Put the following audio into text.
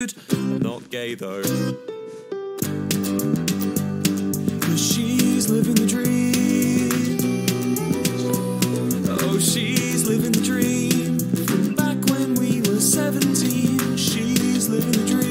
I'm not gay though. Cause she's living the dream. Oh, she's living the dream. Back when we were 17, she's living the dream.